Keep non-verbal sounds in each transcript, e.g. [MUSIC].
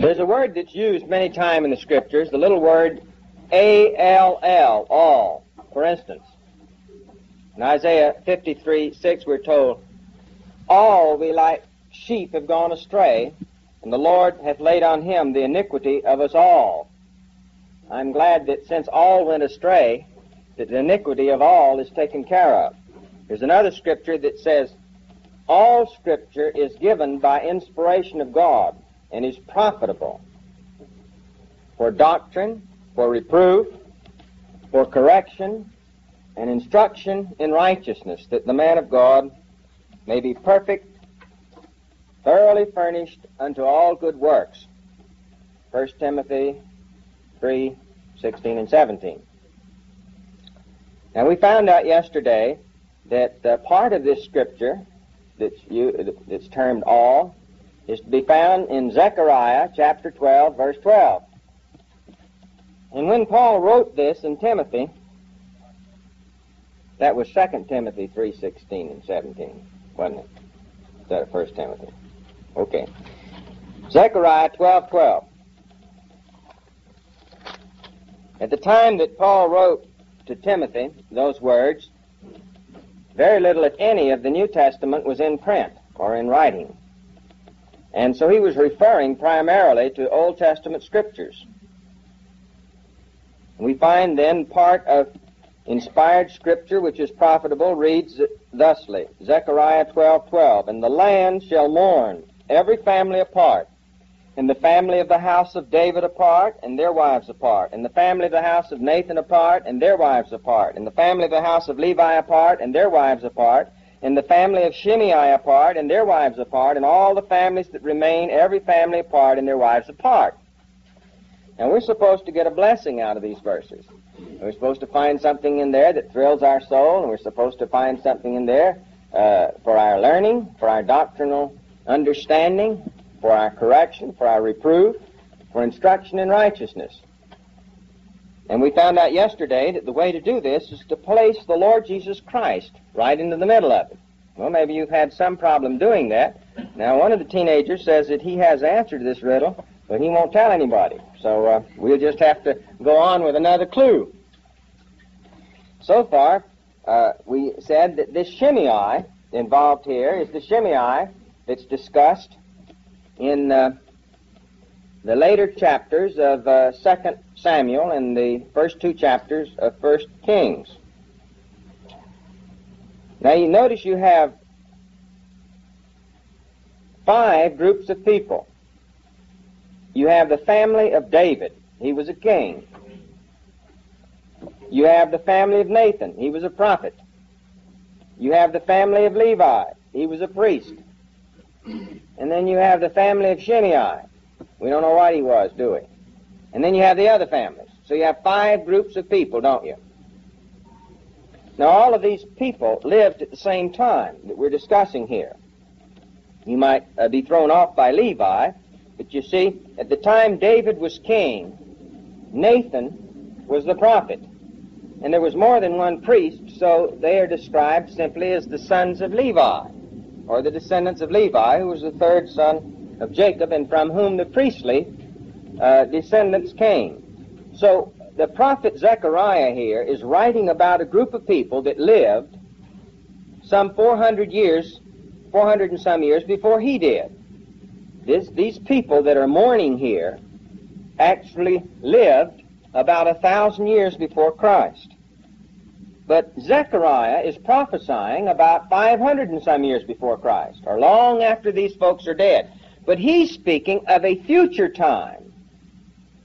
There's a word that's used many times in the scriptures, the little word A-L-L, all. For instance, in Isaiah 53, 6, we're told, All we like sheep have gone astray, and the Lord hath laid on him the iniquity of us all. I'm glad that since all went astray, that the iniquity of all is taken care of. There's another scripture that says, All scripture is given by inspiration of God and is profitable for doctrine, for reproof, for correction, and instruction in righteousness, that the man of God may be perfect, thoroughly furnished unto all good works. 1 Timothy 3, 16 and 17. Now we found out yesterday that uh, part of this scripture that's, you, that's termed all is to be found in Zechariah chapter 12, verse 12. And when Paul wrote this in Timothy, that was 2 Timothy 3.16 and 17, wasn't it? Is that 1 Timothy? Okay. Zechariah 12.12. At the time that Paul wrote to Timothy those words, very little, if any, of the New Testament was in print or in writing. And so he was referring primarily to Old Testament scriptures. We find then part of inspired scripture which is profitable reads thusly Zechariah 12:12 and the land shall mourn every family apart and the family of the house of David apart and their wives apart and the family of the house of Nathan apart and their wives apart and the family of the house of Levi apart and their wives apart and the family of Shimei apart, and their wives apart, and all the families that remain, every family apart, and their wives apart. And we're supposed to get a blessing out of these verses. We're supposed to find something in there that thrills our soul, and we're supposed to find something in there uh, for our learning, for our doctrinal understanding, for our correction, for our reproof, for instruction in righteousness. And we found out yesterday that the way to do this is to place the Lord Jesus Christ right into the middle of it. Well, maybe you've had some problem doing that. Now, one of the teenagers says that he has answered this riddle, but he won't tell anybody. So uh, we'll just have to go on with another clue. So far, uh, we said that this Shimei involved here is the Shimei that's discussed in uh, the later chapters of uh, 2 Samuel and the first two chapters of 1 Kings. Now you notice you have five groups of people. You have the family of David. He was a king. You have the family of Nathan. He was a prophet. You have the family of Levi. He was a priest. And then you have the family of Shimei. We don't know what he was, do we? And then you have the other families. So you have five groups of people, don't you? Now, all of these people lived at the same time that we're discussing here. You might uh, be thrown off by Levi, but you see, at the time David was king, Nathan was the prophet. And there was more than one priest, so they are described simply as the sons of Levi, or the descendants of Levi, who was the third son of Jacob and from whom the priestly uh, descendants came. So the prophet Zechariah here is writing about a group of people that lived some 400 years, 400 and some years before he did. This, these people that are mourning here actually lived about a thousand years before Christ. But Zechariah is prophesying about 500 and some years before Christ, or long after these folks are dead. But he's speaking of a future time.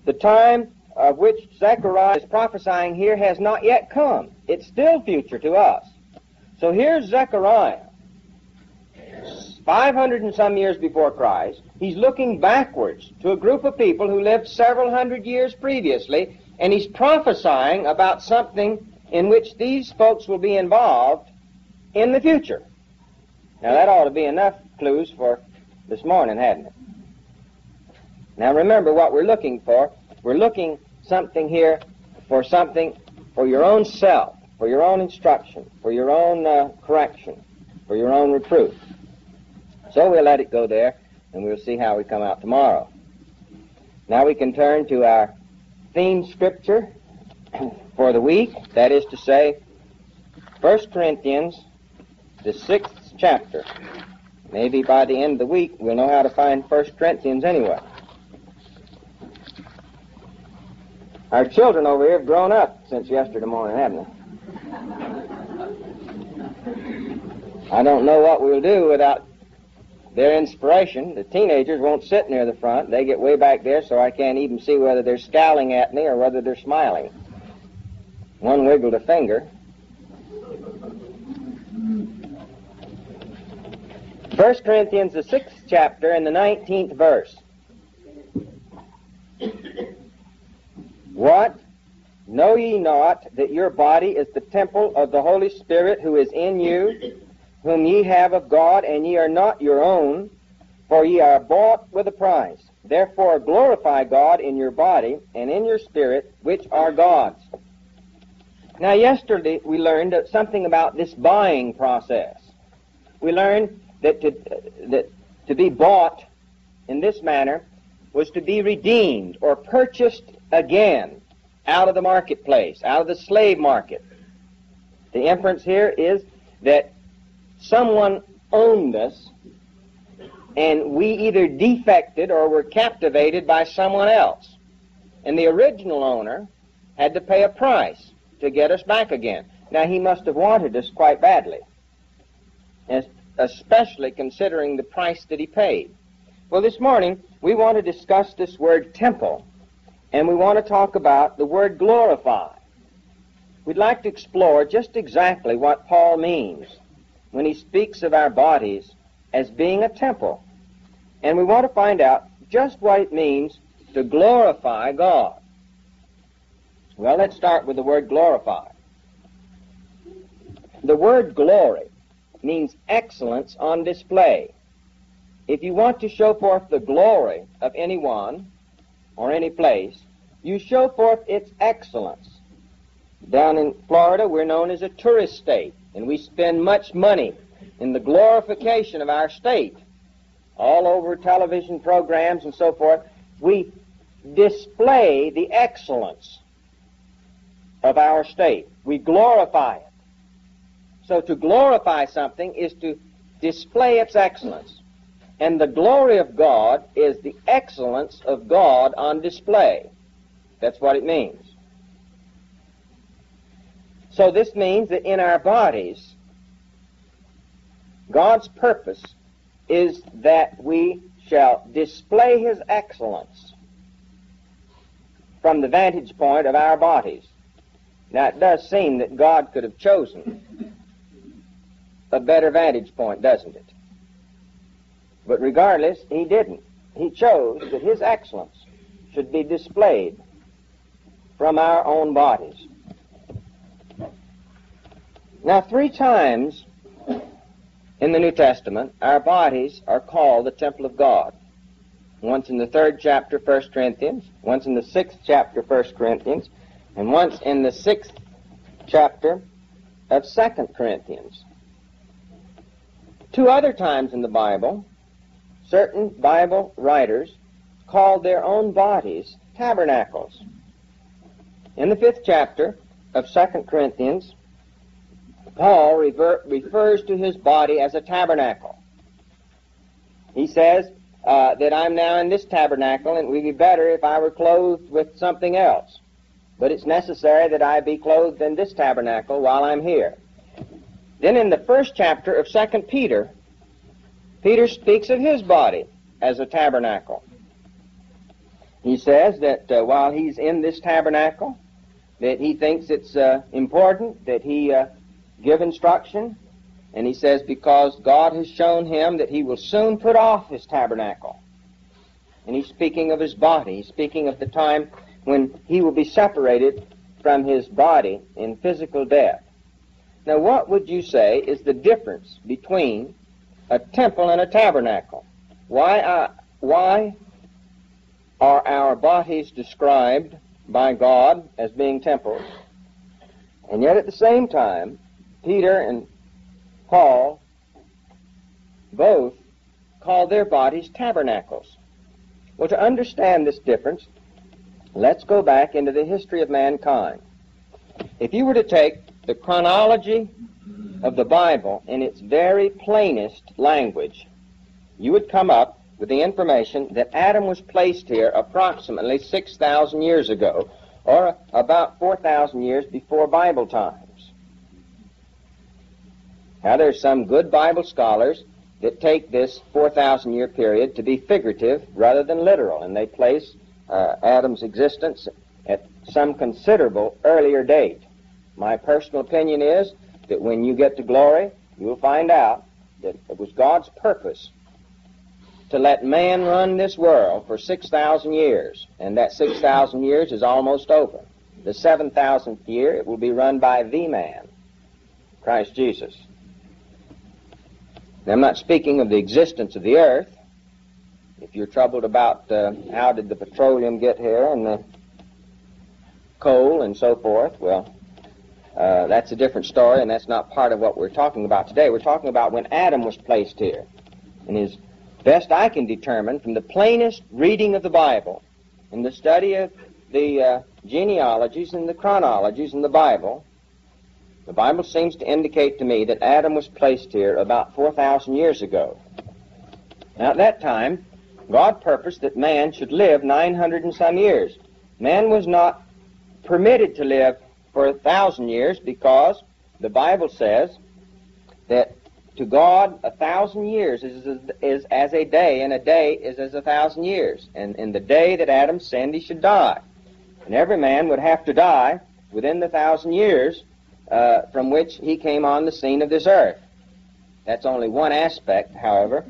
The time of which Zechariah is prophesying here has not yet come. It's still future to us. So here's Zechariah, 500 and some years before Christ. He's looking backwards to a group of people who lived several hundred years previously, and he's prophesying about something in which these folks will be involved in the future. Now that ought to be enough clues for this morning, hadn't it? Now remember what we're looking for. We're looking something here for something for your own self, for your own instruction, for your own uh, correction, for your own reproof. So we'll let it go there, and we'll see how we come out tomorrow. Now we can turn to our theme scripture [CLEARS THROAT] for the week. That is to say, 1 Corinthians, the sixth chapter. Maybe by the end of the week we'll know how to find 1 Corinthians anyway. Our children over here have grown up since yesterday morning, haven't they? I don't know what we'll do without their inspiration. The teenagers won't sit near the front. They get way back there so I can't even see whether they're scowling at me or whether they're smiling. One wiggled a finger. First Corinthians, the sixth chapter, and the nineteenth verse. What? Know ye not that your body is the temple of the Holy Spirit who is in you, whom ye have of God, and ye are not your own, for ye are bought with a price. Therefore glorify God in your body and in your spirit, which are God's. Now, yesterday we learned something about this buying process. We learned that to, that to be bought in this manner was to be redeemed or purchased again out of the marketplace, out of the slave market. The inference here is that someone owned us and we either defected or were captivated by someone else. And the original owner had to pay a price to get us back again. Now, he must have wanted us quite badly, especially considering the price that he paid. Well, this morning, we want to discuss this word temple, and we want to talk about the word glorify. We'd like to explore just exactly what Paul means when he speaks of our bodies as being a temple. And we want to find out just what it means to glorify God. Well, let's start with the word glorify. The word glory means excellence on display. If you want to show forth the glory of anyone or any place, you show forth its excellence. Down in Florida, we're known as a tourist state, and we spend much money in the glorification of our state. All over television programs and so forth, we display the excellence of our state. We glorify it. So to glorify something is to display its excellence. And the glory of God is the excellence of God on display. That's what it means. So this means that in our bodies, God's purpose is that we shall display His excellence from the vantage point of our bodies. Now, it does seem that God could have chosen a better vantage point, doesn't it? But regardless, He didn't. He chose that His excellence should be displayed from our own bodies. Now, three times in the New Testament, our bodies are called the temple of God. Once in the third chapter, 1 Corinthians, once in the sixth chapter, 1 Corinthians, and once in the sixth chapter of Second Corinthians. Two other times in the Bible, certain Bible writers called their own bodies tabernacles. In the fifth chapter of Second Corinthians, Paul revert, refers to his body as a tabernacle. He says uh, that I'm now in this tabernacle, and it would be better if I were clothed with something else but it's necessary that I be clothed in this tabernacle while I'm here. Then in the first chapter of 2 Peter, Peter speaks of his body as a tabernacle. He says that uh, while he's in this tabernacle, that he thinks it's uh, important that he uh, give instruction, and he says because God has shown him that he will soon put off his tabernacle. And he's speaking of his body. He's speaking of the time when he will be separated from his body in physical death. Now, what would you say is the difference between a temple and a tabernacle? Why, uh, why are our bodies described by God as being temples? And yet, at the same time, Peter and Paul both call their bodies tabernacles. Well, to understand this difference, let's go back into the history of mankind. If you were to take the chronology of the Bible in its very plainest language, you would come up with the information that Adam was placed here approximately 6,000 years ago, or about 4,000 years before Bible times. Now, there's some good Bible scholars that take this 4,000 year period to be figurative rather than literal, and they place uh, Adam's existence at some considerable earlier date. My personal opinion is that when you get to glory, you'll find out that it was God's purpose to let man run this world for 6,000 years, and that 6,000 years is almost over. The 7,000th year, it will be run by the man, Christ Jesus. Now, I'm not speaking of the existence of the earth. If you're troubled about uh, how did the petroleum get here and the coal and so forth, well, uh, that's a different story, and that's not part of what we're talking about today. We're talking about when Adam was placed here. And as best I can determine from the plainest reading of the Bible and the study of the uh, genealogies and the chronologies in the Bible, the Bible seems to indicate to me that Adam was placed here about 4,000 years ago. Now, at that time, God purposed that man should live 900 and some years. Man was not permitted to live for a thousand years because the Bible says that to God a thousand years is, is, is as a day, and a day is as a thousand years. And in the day that Adam sinned, he should die. And every man would have to die within the thousand years uh, from which he came on the scene of this earth. That's only one aspect, however,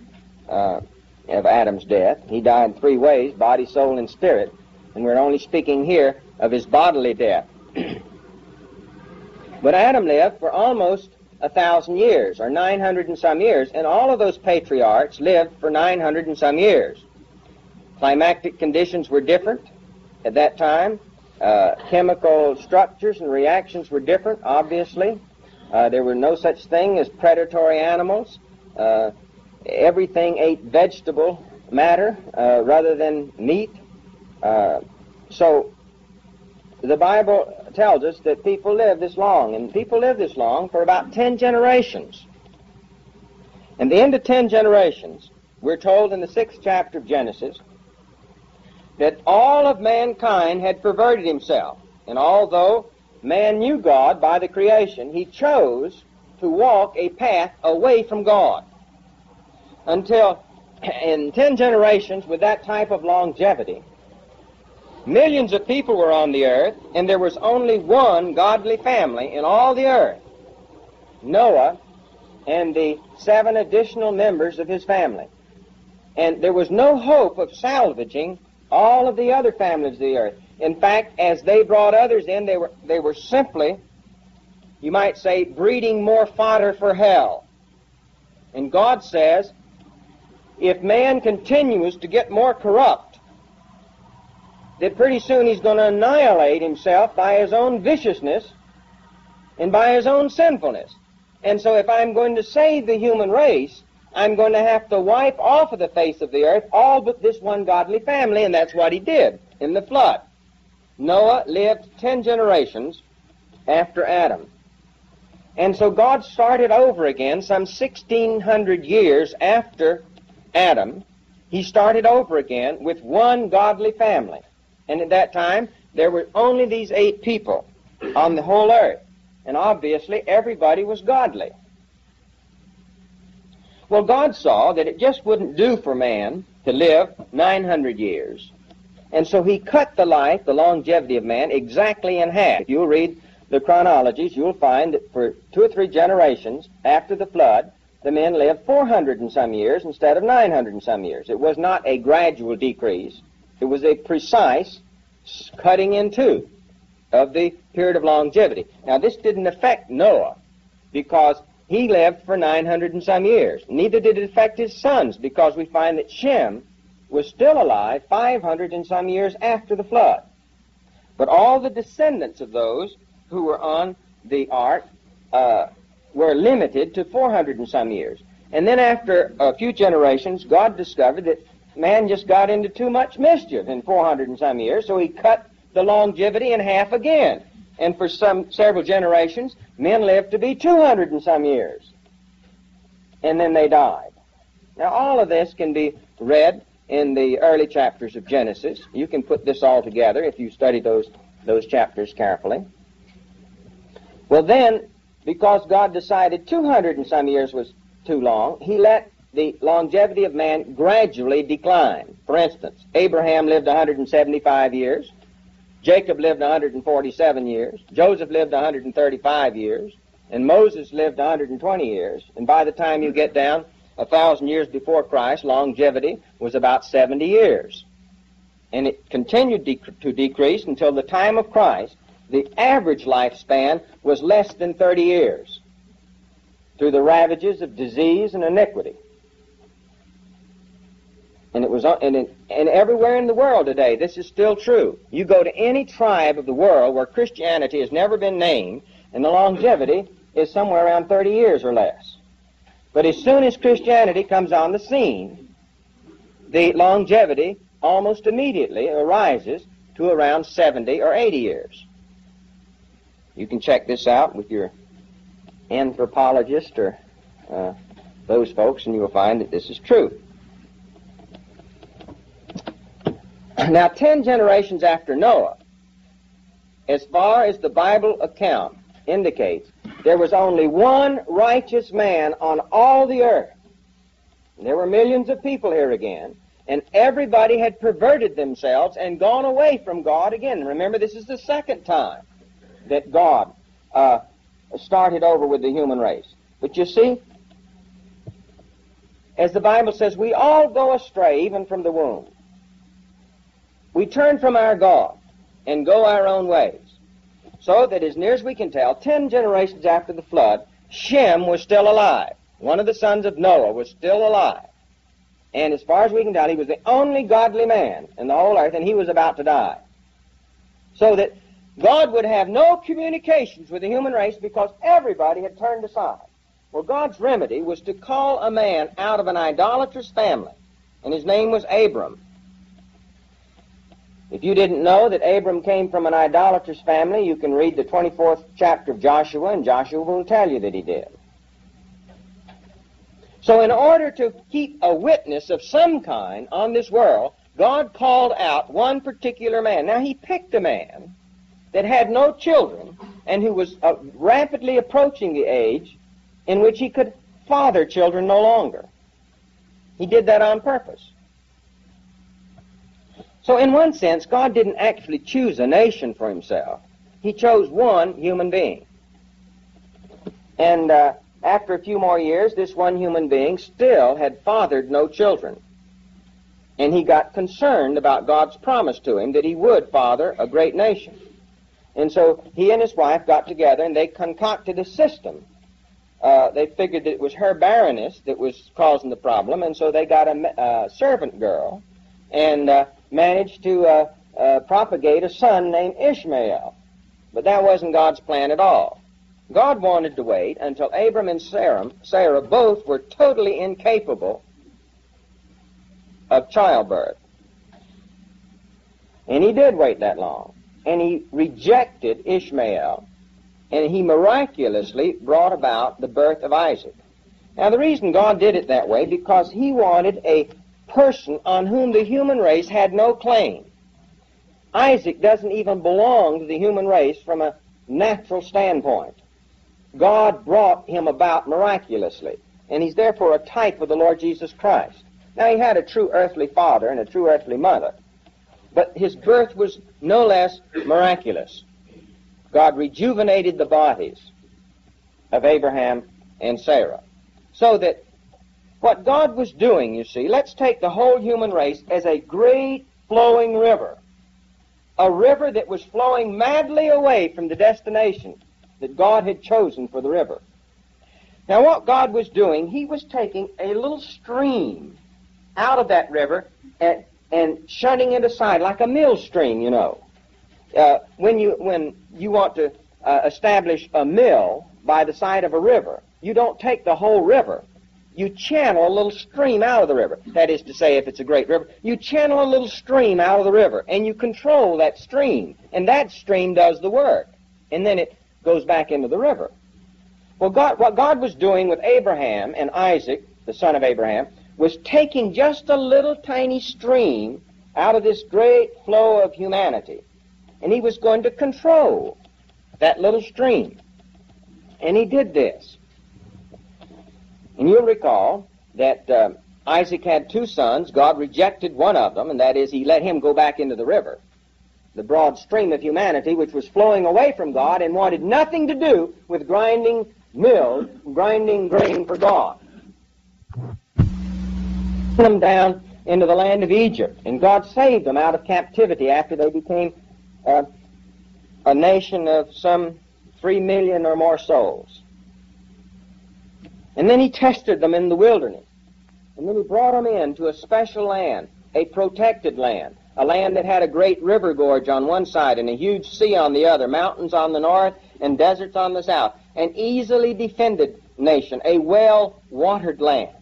uh, of Adam's death. He died in three ways body, soul, and spirit. And we're only speaking here of his bodily death. But Adam lived for almost a thousand years, or 900 and some years, and all of those patriarchs lived for 900 and some years. Climactic conditions were different at that time. Uh, chemical structures and reactions were different, obviously. Uh, there were no such thing as predatory animals. Uh, everything ate vegetable matter uh, rather than meat. Uh, so the Bible tells us that people live this long, and people live this long for about 10 generations. And the end of 10 generations, we're told in the sixth chapter of Genesis, that all of mankind had perverted himself. And although man knew God by the creation, he chose to walk a path away from God. Until in 10 generations, with that type of longevity, millions of people were on the earth, and there was only one godly family in all the earth Noah and the seven additional members of his family. And there was no hope of salvaging all of the other families of the earth. In fact, as they brought others in, they were, they were simply, you might say, breeding more fodder for hell. And God says, if man continues to get more corrupt, that pretty soon he's going to annihilate himself by his own viciousness and by his own sinfulness. And so if I'm going to save the human race, I'm going to have to wipe off of the face of the earth all but this one godly family, and that's what he did in the flood. Noah lived ten generations after Adam. And so God started over again some 1600 years after Adam. He started over again with one godly family. And at that time, there were only these eight people on the whole earth. And obviously, everybody was godly. Well, God saw that it just wouldn't do for man to live 900 years. And so he cut the life, the longevity of man, exactly in half. If you'll read the chronologies, you'll find that for two or three generations after the flood, the men lived 400 and some years instead of 900 and some years. It was not a gradual decrease. It was a precise cutting in two of the period of longevity. Now, this didn't affect Noah because he lived for 900 and some years. Neither did it affect his sons, because we find that Shem was still alive 500 and some years after the flood. But all the descendants of those who were on the ark uh, were limited to 400 and some years. And then after a few generations, God discovered that man just got into too much mischief in 400 and some years, so he cut the longevity in half again. And for some several generations, men lived to be 200 and some years. And then they died. Now, all of this can be read in the early chapters of Genesis. You can put this all together if you study those, those chapters carefully. Well, then, because God decided 200 and some years was too long, he let the longevity of man gradually decline. For instance, Abraham lived 175 years, Jacob lived 147 years, Joseph lived 135 years, and Moses lived 120 years. And by the time you get down a thousand years before Christ, longevity was about 70 years. And it continued dec- to decrease until the time of Christ. The average lifespan was less than 30 years through the ravages of disease and iniquity. And it was and, in, and everywhere in the world today, this is still true. You go to any tribe of the world where Christianity has never been named, and the longevity is somewhere around 30 years or less. But as soon as Christianity comes on the scene, the longevity almost immediately arises to around 70 or 80 years. You can check this out with your anthropologist or uh, those folks, and you will find that this is true. Now, ten generations after Noah, as far as the Bible account indicates, there was only one righteous man on all the earth. There were millions of people here again, and everybody had perverted themselves and gone away from God again. Remember, this is the second time that God uh, started over with the human race. But you see, as the Bible says, we all go astray, even from the womb. We turn from our God and go our own ways. So that as near as we can tell, ten generations after the flood, Shem was still alive. One of the sons of Noah was still alive. And as far as we can tell, he was the only godly man in the whole earth, and he was about to die. So that God would have no communications with the human race because everybody had turned aside. Well, God's remedy was to call a man out of an idolatrous family, and his name was Abram. If you didn't know that Abram came from an idolatrous family, you can read the 24th chapter of Joshua, and Joshua will tell you that he did. So, in order to keep a witness of some kind on this world, God called out one particular man. Now, he picked a man that had no children and who was uh, rapidly approaching the age in which he could father children no longer. He did that on purpose. So, in one sense, God didn't actually choose a nation for himself. He chose one human being. And uh, after a few more years, this one human being still had fathered no children. And he got concerned about God's promise to him that he would father a great nation. And so he and his wife got together and they concocted a system. Uh, they figured that it was her barrenness that was causing the problem, and so they got a uh, servant girl and uh, managed to uh, uh, propagate a son named Ishmael. But that wasn't God's plan at all. God wanted to wait until Abram and Sarah, Sarah both were totally incapable of childbirth. And he did wait that long. And he rejected Ishmael, and he miraculously brought about the birth of Isaac. Now, the reason God did it that way, because he wanted a person on whom the human race had no claim. Isaac doesn't even belong to the human race from a natural standpoint. God brought him about miraculously, and he's therefore a type of the Lord Jesus Christ. Now, he had a true earthly father and a true earthly mother, but his birth was no less miraculous. God rejuvenated the bodies of Abraham and Sarah so that what God was doing, you see, let's take the whole human race as a great flowing river. A river that was flowing madly away from the destination that God had chosen for the river. Now, what God was doing, He was taking a little stream out of that river and, and shutting it aside, like a mill stream, you know. Uh, when, you, when you want to uh, establish a mill by the side of a river, you don't take the whole river you channel a little stream out of the river. That is to say, if it's a great river, you channel a little stream out of the river, and you control that stream, and that stream does the work, and then it goes back into the river. Well, God, what God was doing with Abraham and Isaac, the son of Abraham, was taking just a little tiny stream out of this great flow of humanity, and he was going to control that little stream. And he did this. And you'll recall that uh, Isaac had two sons. God rejected one of them, and that is, he let him go back into the river, the broad stream of humanity, which was flowing away from God and wanted nothing to do with grinding mills, grinding grain for God. Them down into the land of Egypt, and God saved them out of captivity after they became uh, a nation of some three million or more souls. And then he tested them in the wilderness. And then he brought them into a special land, a protected land, a land that had a great river gorge on one side and a huge sea on the other, mountains on the north and deserts on the south, an easily defended nation, a well-watered land.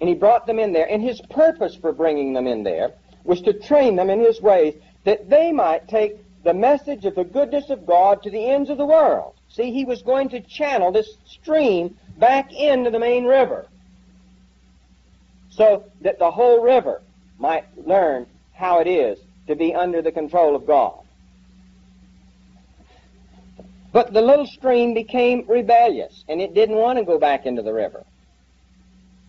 And he brought them in there, and his purpose for bringing them in there was to train them in his ways that they might take the message of the goodness of God to the ends of the world. See, he was going to channel this stream back into the main river so that the whole river might learn how it is to be under the control of God. But the little stream became rebellious, and it didn't want to go back into the river.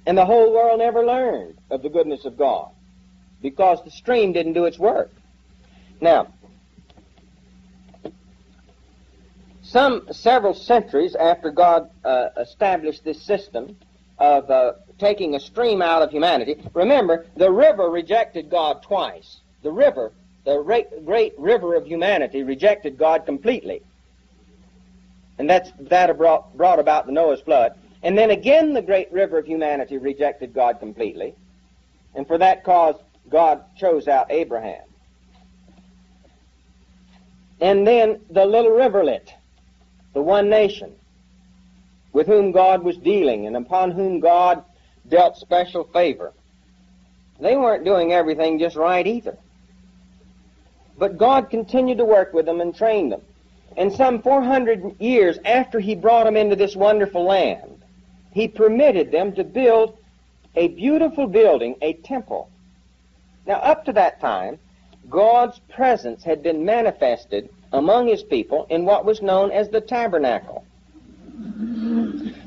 And the whole world never learned of the goodness of God because the stream didn't do its work. Now, some several centuries after God uh, established this system of uh, taking a stream out of humanity, remember the river rejected God twice. The river, the great river of humanity, rejected God completely, and that's that brought, brought about the Noah's flood. And then again, the great river of humanity rejected God completely, and for that cause, God chose out Abraham. And then the little rivulet the one nation with whom God was dealing and upon whom God dealt special favor. They weren't doing everything just right either. But God continued to work with them and train them. And some 400 years after He brought them into this wonderful land, He permitted them to build a beautiful building, a temple. Now, up to that time, God's presence had been manifested among his people in what was known as the tabernacle.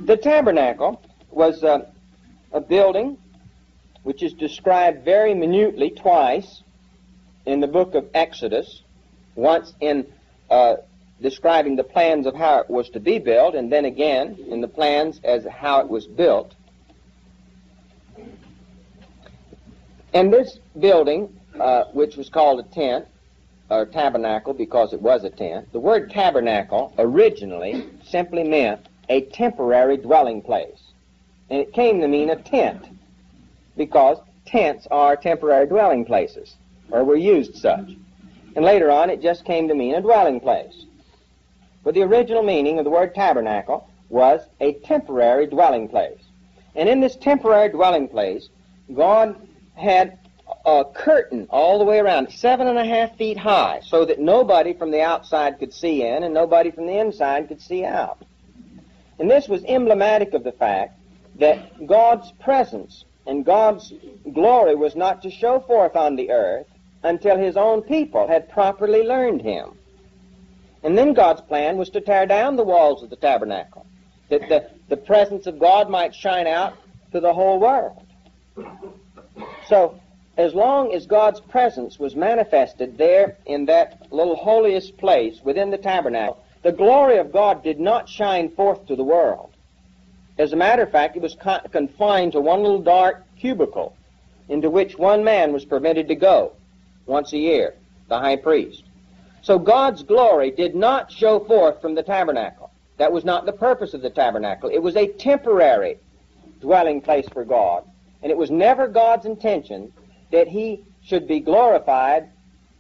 The tabernacle was uh, a building which is described very minutely twice in the book of Exodus, once in uh, describing the plans of how it was to be built, and then again in the plans as how it was built. And this building, uh, which was called a tent, tabernacle because it was a tent. The word tabernacle originally simply meant a temporary dwelling place. And it came to mean a tent because tents are temporary dwelling places, or were used such. And later on, it just came to mean a dwelling place. But the original meaning of the word tabernacle was a temporary dwelling place. And in this temporary dwelling place, God had a curtain all the way around, seven and a half feet high, so that nobody from the outside could see in and nobody from the inside could see out. And this was emblematic of the fact that God's presence and God's glory was not to show forth on the earth until his own people had properly learned him. And then God's plan was to tear down the walls of the tabernacle, that the, the presence of God might shine out to the whole world. So as long as God's presence was manifested there in that little holiest place within the tabernacle, the glory of God did not shine forth to the world. As a matter of fact, it was con- confined to one little dark cubicle into which one man was permitted to go once a year, the high priest. So God's glory did not show forth from the tabernacle. That was not the purpose of the tabernacle. It was a temporary dwelling place for God. And it was never God's intention that he should be glorified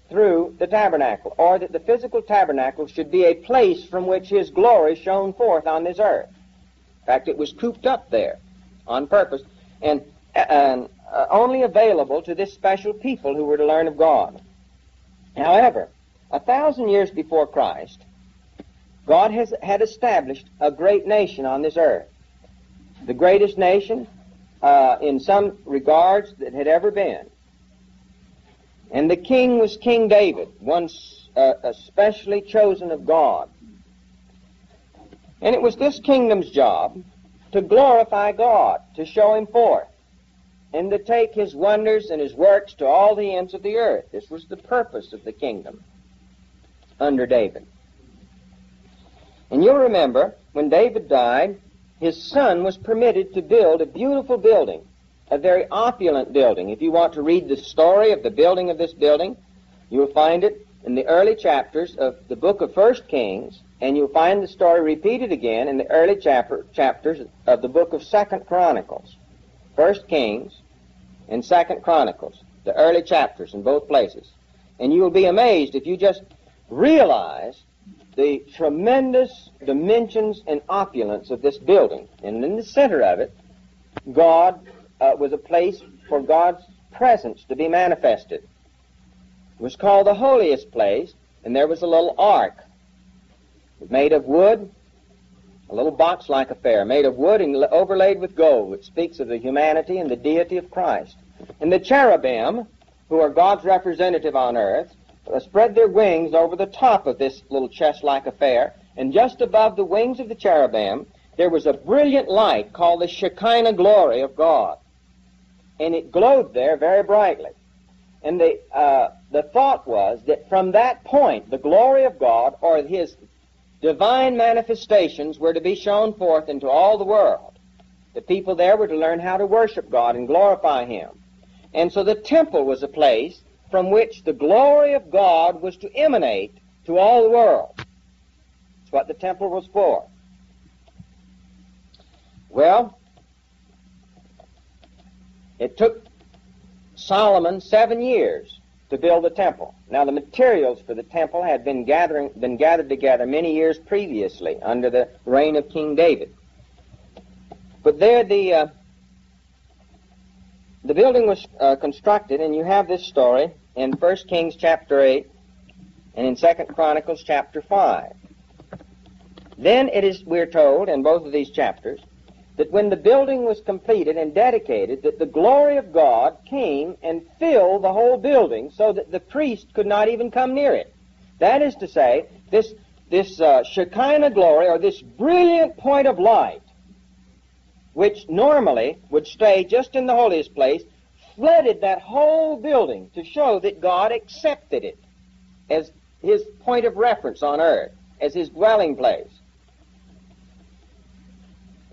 through the tabernacle, or that the physical tabernacle should be a place from which his glory shone forth on this earth. In fact, it was cooped up there. on purpose, and, and uh, only available to this special people who were to learn of God. However, a thousand years before Christ, God has, had established a great nation on this earth. The greatest nation, uh, in some regards, that had ever been. And the king was King David, once uh, especially chosen of God. And it was this kingdom's job to glorify God, to show him forth, and to take his wonders and his works to all the ends of the earth. This was the purpose of the kingdom under David. And you'll remember when David died, his son was permitted to build a beautiful building, a very opulent building. If you want to read the story of the building of this building, you will find it in the early chapters of the book of First Kings, and you'll find the story repeated again in the early chapter, chapters of the book of Second Chronicles. First Kings and Second Chronicles, the early chapters in both places. And you will be amazed if you just realize the tremendous dimensions and opulence of this building. And in the center of it, God uh, was a place for God's presence to be manifested. It was called the holiest place, and there was a little ark made of wood, a little box-like affair made of wood and overlaid with gold, which speaks of the humanity and the deity of Christ. And the cherubim, who are God's representative on earth, uh, spread their wings over the top of this little chest-like affair, and just above the wings of the cherubim, there was a brilliant light called the Shekinah glory of God. And it glowed there very brightly. And the, uh, the thought was that from that point, the glory of God, or his divine manifestations, were to be shown forth into all the world. The people there were to learn how to worship God and glorify Him. And so the temple was a place from which the glory of God was to emanate to all the world. That's what the temple was for. Well, it took Solomon seven years to build the temple. Now, the materials for the temple had been, gathering, been gathered together many years previously under the reign of King David. But there, the uh, the building was uh, constructed, and you have this story in 1 Kings chapter 8 and in 2 Chronicles chapter 5. Then it is, we're told in both of these chapters, that when the building was completed and dedicated, that the glory of God came and filled the whole building so that the priest could not even come near it. That is to say, this, this uh, Shekinah glory, or this brilliant point of light, which normally would stay just in the holiest place, flooded that whole building to show that God accepted it as his point of reference on earth, as his dwelling place.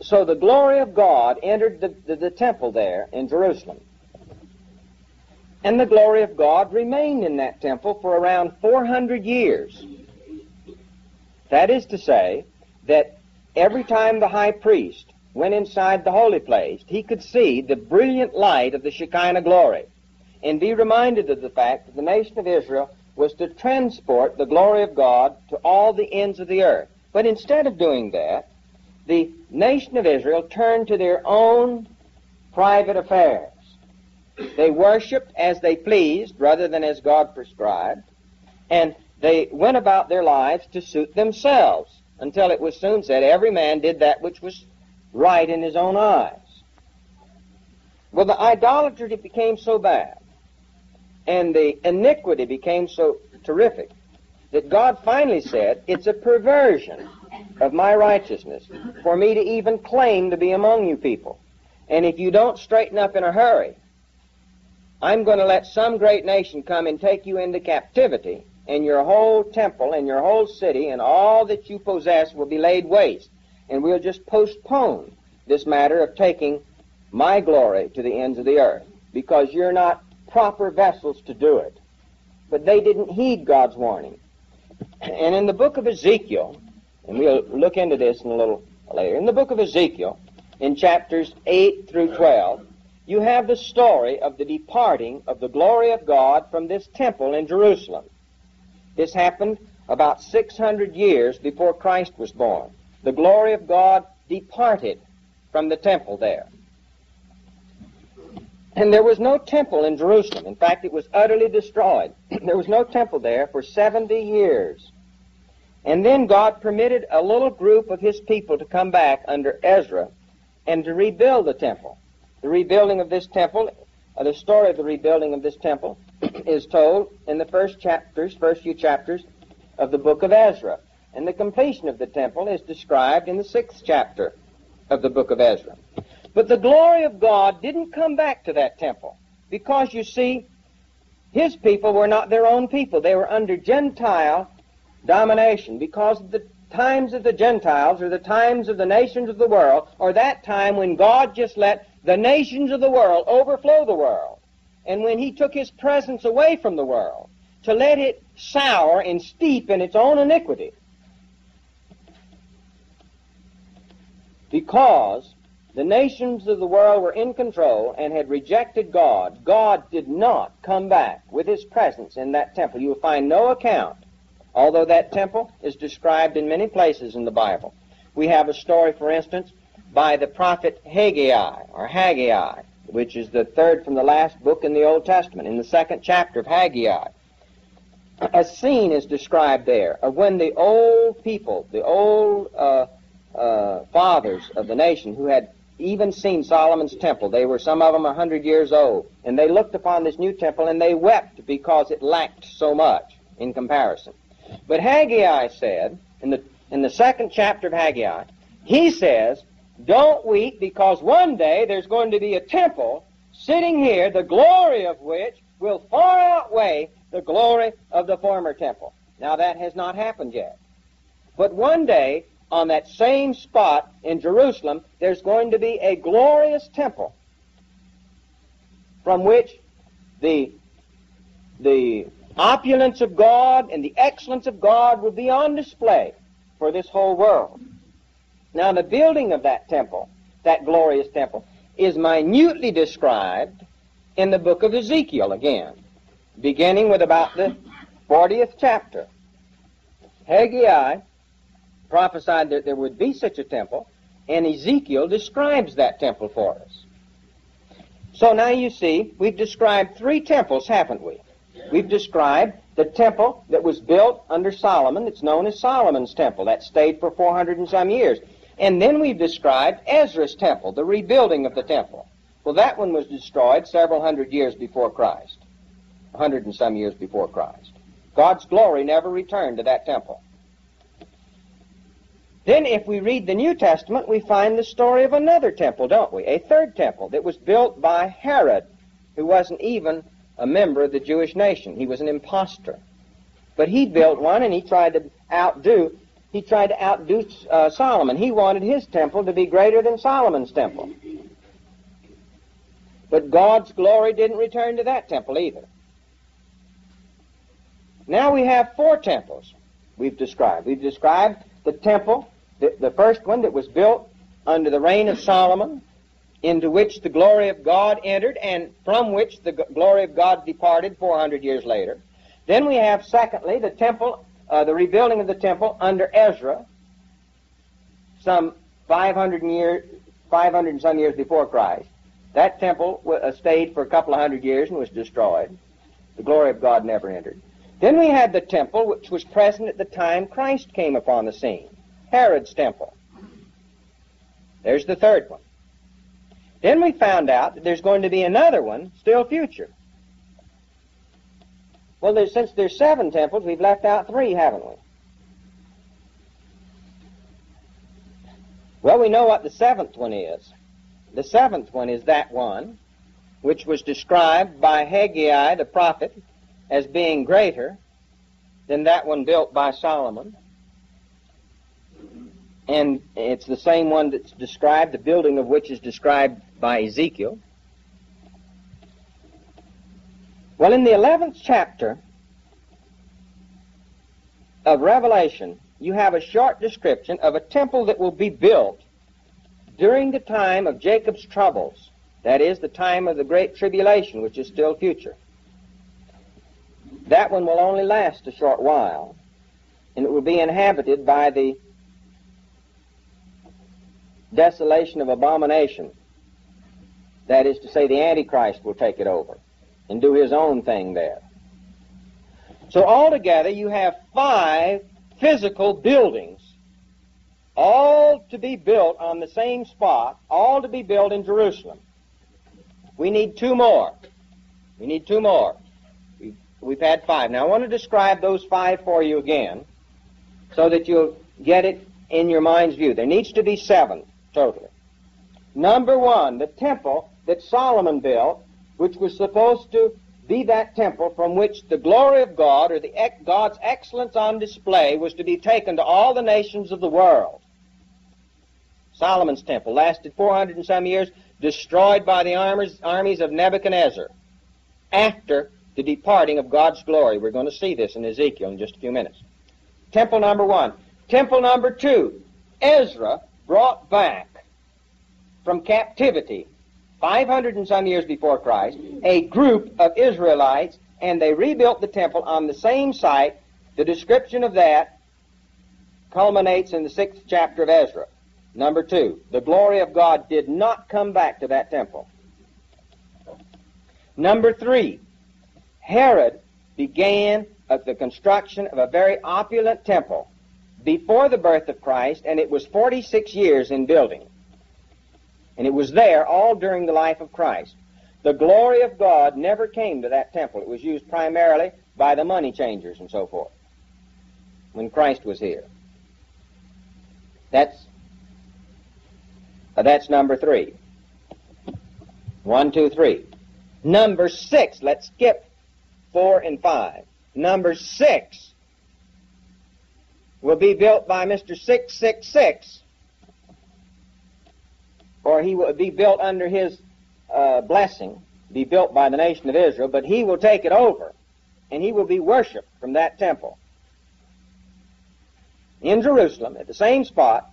So the glory of God entered the, the, the, temple there in Jerusalem. And the glory of God remained in that temple for around 400 years. That is to say, that every time the high priest went inside the holy place, he could see the brilliant light of the Shekinah glory and be reminded of the fact that the nation of Israel was to transport the glory of God to all the ends of the earth. But instead of doing that, the nation of Israel turned to their own private affairs. They worshiped as they pleased rather than as God prescribed, and they went about their lives to suit themselves until it was soon said every man did that which was right in his own eyes. Well, the idolatry became so bad, and the iniquity became so terrific, that God finally said, It's a perversion of my righteousness for me to even claim to be among you people. And if you don't straighten up in a hurry, I'm going to let some great nation come and take you into captivity, and your whole temple and your whole city and all that you possess will be laid waste and we'll just postpone this matter of taking my glory to the ends of the earth because you're not proper vessels to do it. But they didn't heed God's warning. And in the book of Ezekiel, and we'll look into this in a little later, in the book of Ezekiel, in chapters 8 through 12, you have the story of the departing of the glory of God from this temple in Jerusalem. This happened about 600 years before Christ was born the glory of God departed from the temple there. And there was no temple in Jerusalem. In fact, it was utterly destroyed. [CLEARS THROAT] there was no temple there for 70 years. And then God permitted a little group of his people to come back under Ezra and to rebuild the temple. The rebuilding of this temple, uh, the story of the rebuilding of this temple, [CLEARS THROAT] is told in the first chapters, first few chapters of the book of Ezra. And the completion of the temple is described in the sixth chapter of the book of Ezra. But the glory of God didn't come back to that temple because, you see, his people were not their own people. They were under Gentile domination because the times of the Gentiles or the times of the nations of the world or that time when God just let the nations of the world overflow the world and when he took his presence away from the world to let it sour and steep in its own iniquity. Because the nations of the world were in control and had rejected God, God did not come back with his presence in that temple. You will find no account, although that temple is described in many places in the Bible. We have a story, for instance, by the prophet Haggai, or Haggai, which is the third from the last book in the Old Testament, in the second chapter of Haggai. A scene is described there of when the old people, the old uh, uh, fathers of the nation who had even seen Solomon's temple. They were some of them a hundred years old, and they looked upon this new temple and they wept because it lacked so much in comparison. But Haggai said in the in the second chapter of Haggai, he says, "Don't weep because one day there's going to be a temple sitting here, the glory of which will far outweigh the glory of the former temple." Now that has not happened yet. But one day on that same spot in Jerusalem, there's going to be a glorious temple from which the, the opulence of God and the excellence of God will be on display for this whole world. Now, the building of that temple, that glorious temple, is minutely described in the book of Ezekiel again, beginning with about the 40th chapter. Haggai prophesied that there would be such a temple, and Ezekiel describes that temple for us. So now you see, we've described three temples, haven't we? We've described the temple that was built under Solomon, it's known as Solomon's temple, that stayed for 400 and some years. And then we've described Ezra's temple, the rebuilding of the temple. Well, that one was destroyed several hundred years before Christ, a hundred and some years before Christ. God's glory never returned to that temple. Then, if we read the New Testament, we find the story of another temple, don't we? A third temple that was built by Herod, who wasn't even a member of the Jewish nation. He was an impostor. But he built one and he tried to outdo he tried to outdo uh, Solomon. He wanted his temple to be greater than Solomon's temple. But God's glory didn't return to that temple either. Now we have four temples we've described. We've described the temple, the, the first one that was built under the reign of Solomon, into which the glory of God entered and from which the glory of God departed 400 years later. Then we have, secondly, the temple, uh, the rebuilding of the temple under Ezra, some 500 years, 500 and some years before Christ. That temple uh, stayed for a couple of hundred years and was destroyed. The glory of God never entered. Then we had the temple which was present at the time Christ came upon the scene Herod's temple. There's the third one. Then we found out that there's going to be another one still future. Well, there's, since there's seven temples, we've left out three, haven't we? Well, we know what the seventh one is. The seventh one is that one which was described by Haggai the prophet as being greater than that one built by Solomon. And it's the same one that's described, the building of which is described by Ezekiel. Well, in the 11th chapter of Revelation, you have a short description of a temple that will be built during the time of Jacob's troubles. That is, the time of the Great Tribulation, which is still future. That one will only last a short while, and it will be inhabited by the desolation of abomination. That is to say, the Antichrist will take it over and do his own thing there. So altogether, you have five physical buildings, all to be built on the same spot, all to be built in Jerusalem. We need two more. We need two more. We've, we've had five. Now, I want to describe those five for you again so that you'll get it in your mind's view. There needs to be seven totally. Number one, the temple that Solomon built, which was supposed to be that temple from which the glory of God or the God's excellence on display was to be taken to all the nations of the world. Solomon's temple lasted 400 and some years, destroyed by the armies, armies of Nebuchadnezzar after the departing of God's glory. We're going to see this in Ezekiel in just a few minutes. Temple number one. Temple number two. Ezra brought back from captivity 500 and some years before Christ a group of Israelites and they rebuilt the temple on the same site. The description of that culminates in the sixth chapter of Ezra. Number two, the glory of God did not come back to that temple. Number three, Herod began the construction of a very opulent temple before the birth of Christ, and it was 46 years in building. And it was there all during the life of Christ. The glory of God never came to that temple. It was used primarily by the money changers and so forth when Christ was here. That's uh, that's number three. One, two, three. Number six. Let's skip four and five. Number six will be built by Mr. 666, or he will be built under his uh, blessing, be built by the nation of Israel, but he will take it over, and he will be worshipped from that temple in Jerusalem at the same spot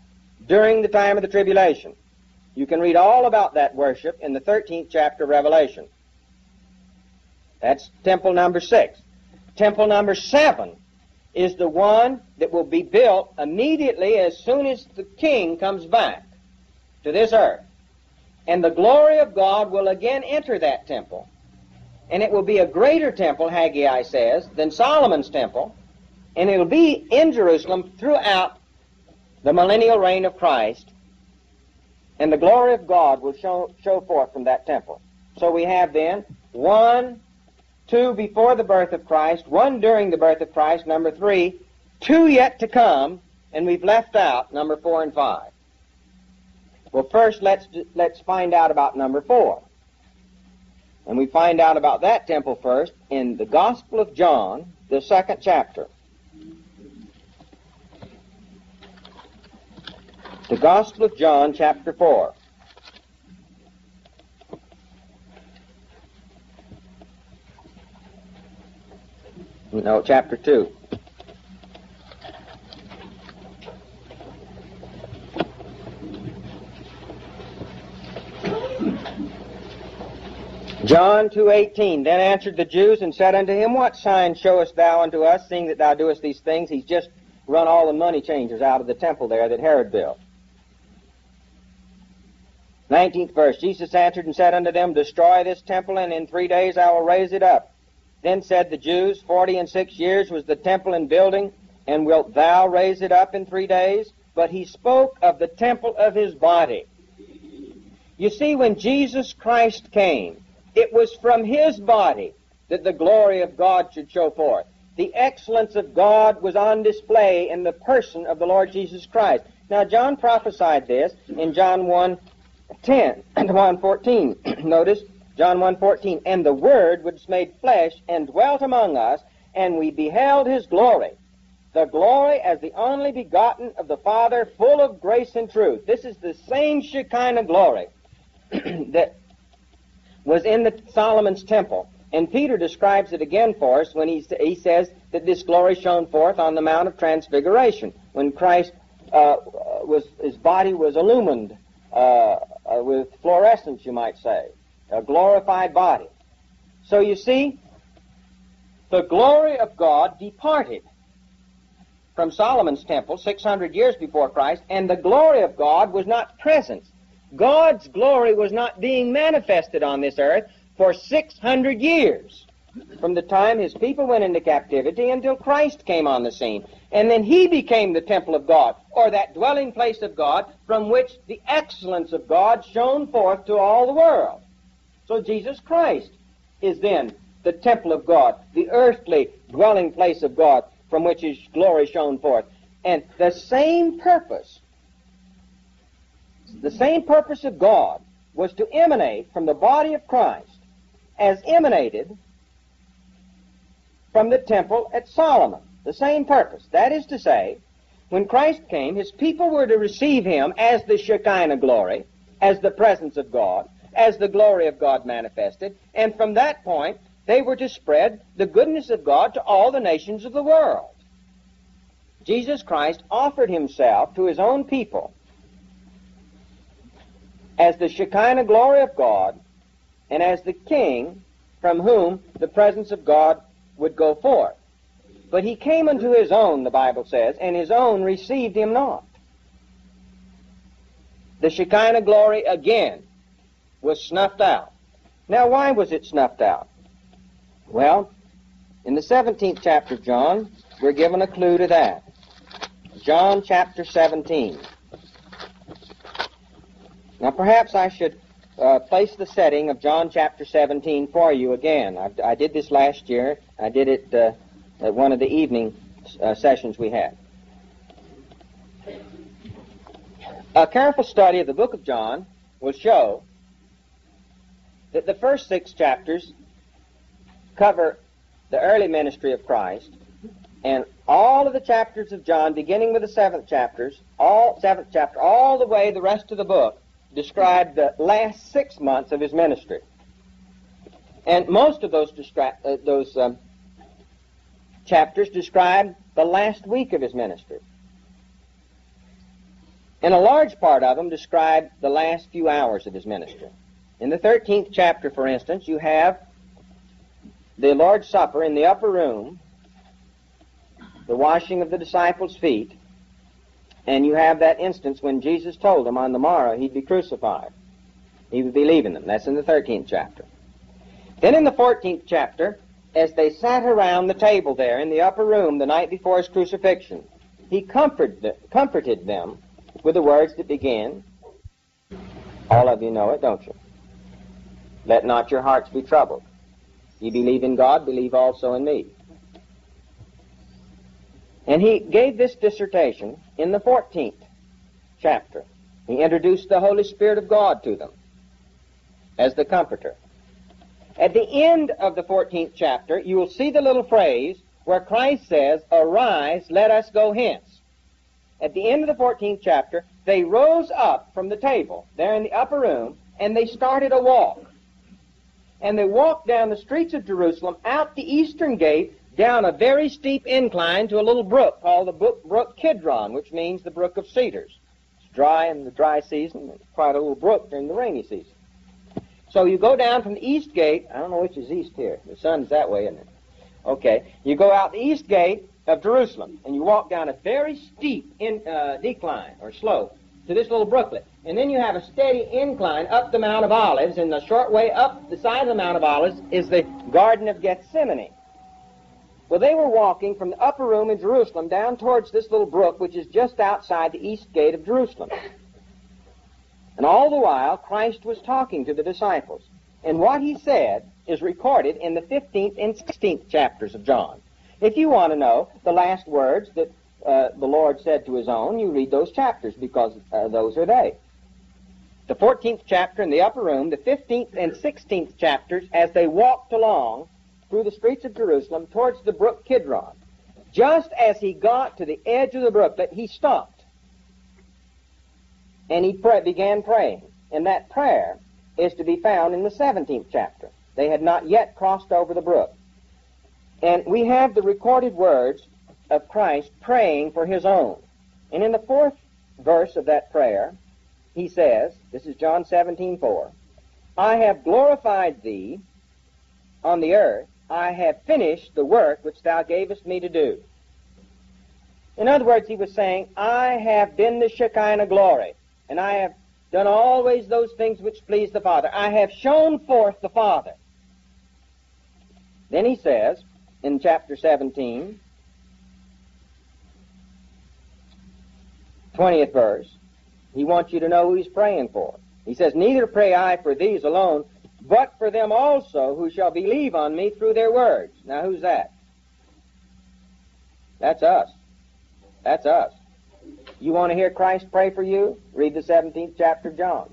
during the time of the tribulation. You can read all about that worship in the 13th chapter of Revelation. That's temple number six. Temple number seven is the one that will be built immediately as soon as the king comes back to this earth. And the glory of God will again enter that temple. And it will be a greater temple, Haggai says, than Solomon's temple. And it will be in Jerusalem throughout the millennial reign of Christ and the glory of God will show, show forth from that temple. So we have then one, two before the birth of Christ, one during the birth of Christ, number three, two yet to come, and we've left out number four and five. Well, first let's let's find out about number four. And we find out about that temple first in the Gospel of John, the second chapter. The Gospel of John, chapter 4. No, chapter 2. John 2.18, Then answered the Jews and said unto him, What sign showest thou unto us, seeing that thou doest these things? He's just run all the money changers out of the temple there that Herod built. 19th verse, Jesus answered and said unto them, Destroy this temple, and in three days I will raise it up. Then said the Jews, Forty and six years was the temple in building, and wilt thou raise it up in three days? But he spoke of the temple of his body. You see, when Jesus Christ came, it was from his body that the glory of God should show forth. The excellence of God was on display in the person of the Lord Jesus Christ. Now, John prophesied this in John 1 10 [CLEARS THROAT] and 114. [CLEARS THROAT] Notice John 1:14, and the Word was made flesh and dwelt among us, and we beheld his glory, the glory as the only begotten of the Father, full of grace and truth. This is the same Shekinah glory [CLEARS THROAT] that was in the Solomon's temple. And Peter describes it again for us when he, he says that this glory shone forth on the Mount of Transfiguration, when Christ uh, was his body was illumined uh, uh, with fluorescence, you might say, a glorified body. So you see, the glory of God departed from Solomon's temple 600 years before Christ, and the glory of God was not present God's glory was not being manifested on this earth for 600 years from the time his people went into captivity until Christ came on the scene. And then he became the temple of God, or that dwelling place of God from which the excellence of God shone forth to all the world. So Jesus Christ is then the temple of God, the earthly dwelling place of God from which his glory shone forth. And the same purpose, the same purpose of God was to emanate from the body of Christ as emanated from the temple at Solomon. The same purpose. That is to say, when Christ came, his people were to receive him as the Shekinah glory, as the presence of God, as the glory of God manifested, and from that point, they were to spread the goodness of God to all the nations of the world. Jesus Christ offered himself to his own people as the Shekinah glory of God and as the King from whom the presence of God would go forth. But he came unto his own, the Bible says, and his own received him not. The Shekinah glory again was snuffed out. Now, why was it snuffed out? Well, in the 17th chapter of John, we're given a clue to that. John chapter 17. Now, perhaps I should uh, place the setting of John chapter 17 for you again. I, I did this last year. I did it uh, at one of the evening uh, sessions we had. A careful study of the book of John will show that the first six chapters cover the early ministry of Christ, and all of the chapters of John, beginning with the seventh chapters, all seventh chapter, all the way the rest of the book, describe the last six months of his ministry. And most of those, distra- uh, those um, chapters describe the last week of his ministry. And a large part of them describe the last few hours of his ministry. In the 13th chapter, for instance, you have the Lord's Supper in the upper room, the washing of the disciples' feet, and you have that instance when Jesus told them on the morrow he'd be crucified. He would be leaving them. That's in the 13th chapter. Then in the 14th chapter, as they sat around the table there in the upper room the night before his crucifixion, he comforted, comforted them with the words that begin, all of you know it, don't you? Let not your hearts be troubled. You believe in God, believe also in me. And he gave this dissertation in the 14th chapter. He introduced the Holy Spirit of God to them as the Comforter. At the end of the 14th chapter, you will see the little phrase where Christ says, Arise, let us go hence. At the end of the 14th chapter, they rose up from the table there in the upper room and they started a walk. And they walked down the streets of Jerusalem out the eastern gate down a very steep incline to a little brook called the brook, Kidron, which means the brook of cedars. It's dry in the dry season. It's quite a little brook during the rainy season. So you go down from the east gate. I don't know which is east here. The sun's that way, isn't it? Okay. You go out the east gate of Jerusalem, and you walk down a very steep in, uh, decline or slope to this little brooklet. And then you have a steady incline up the Mount of Olives, and the short way up the side of the Mount of Olives is the Garden of Gethsemane. Well, they were walking from the upper room in Jerusalem down towards this little brook, which is just outside the east gate of Jerusalem. And all the while, Christ was talking to the disciples. And what he said is recorded in the 15th and 16th chapters of John. If you want to know the last words that uh, the Lord said to his own, you read those chapters because uh, those are they. The 14th chapter in the upper room, the 15th and 16th chapters, as they walked along, through the streets of Jerusalem towards the brook Kidron. Just as he got to the edge of the brooklet, he stopped. And he pray, began praying. And that prayer is to be found in the 17th chapter. They had not yet crossed over the brook. And we have the recorded words of Christ praying for his own. And in the fourth verse of that prayer, he says, this is John 17, 4, I have glorified thee on the earth I have finished the work which thou gavest me to do. In other words, he was saying, I have been the Shekinah glory, and I have done always those things which please the Father. I have shown forth the Father. Then he says in chapter 17, 20th verse, he wants you to know who he's praying for. He says, Neither pray I for these alone, but for them also who shall believe on me through their words. Now, who's that? That's us. That's us. You want to hear Christ pray for you? Read the 17th chapter of John.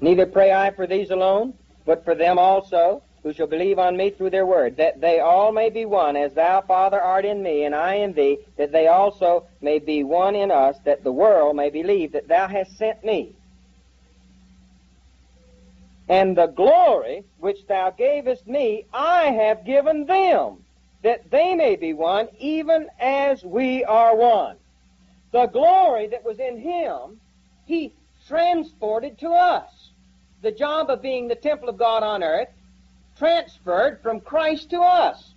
Neither pray I for these alone, but for them also who shall believe on me through their word, that they all may be one, as thou, Father, art in me, and I in thee, that they also may be one in us, that the world may believe that thou hast sent me. And the glory which thou gavest me, I have given them, that they may be one, even as we are one. The glory that was in him, he transported to us. The job of being the temple of God on earth transferred from Christ to us.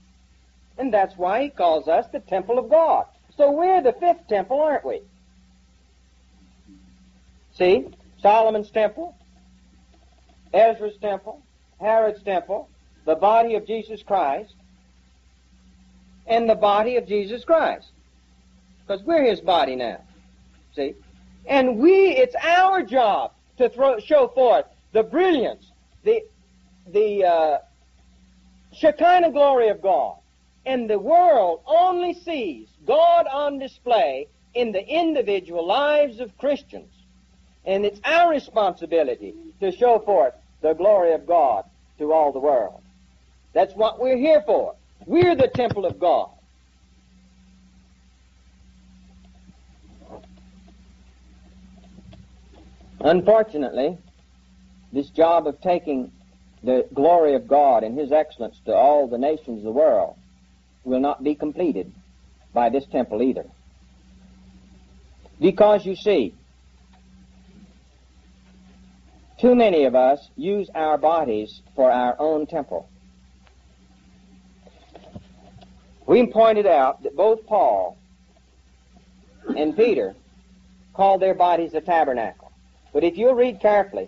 And that's why he calls us the temple of God. So we're the fifth temple, aren't we? See? Solomon's temple, Ezra's temple, Herod's temple, the body of Jesus Christ, and the body of Jesus Christ. Because we're his body now. See? And we, it's our job to throw, show forth the brilliance, the, the uh, Shekinah glory of God. And the world only sees God on display in the individual lives of Christians. And it's our responsibility to show forth the glory of God to all the world. That's what we're here for. We're the temple of God. Unfortunately, this job of taking the glory of God and His excellence to all the nations of the world will not be completed by this temple either. Because you see, too many of us use our bodies for our own temple. We pointed out that both Paul and Peter called their bodies a tabernacle. But if you read carefully,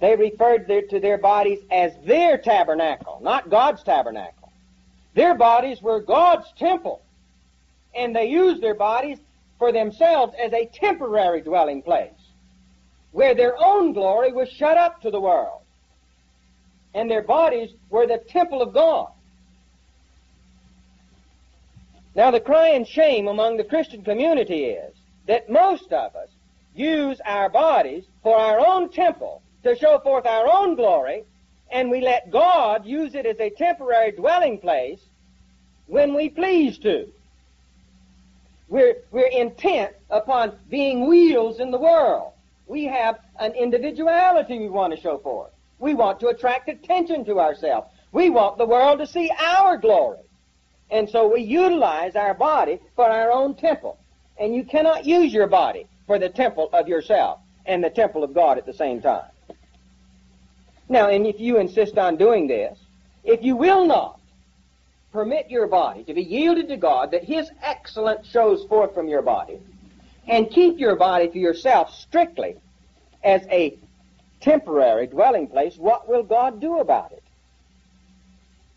they referred their, to their bodies as their tabernacle, not God's tabernacle. Their bodies were God's temple, and they used their bodies for themselves as a temporary dwelling place, where their own glory was shut up to the world, and their bodies were the temple of God. Now, the cry and shame among the Christian community is that most of us use our bodies for our own temple to show forth our own glory, and we let God use it as a temporary dwelling place when we please to. We're, we're intent upon being wheels in the world. We have an individuality we want to show forth. We want to attract attention to ourselves. We want the world to see our glory. And so we utilize our body for our own temple. And you cannot use your body for the temple of yourself and the temple of God at the same time. Now, and if you insist on doing this, if you will not permit your body to be yielded to God, that His excellence shows forth from your body, and keep your body to yourself strictly as a temporary dwelling place, what will God do about it?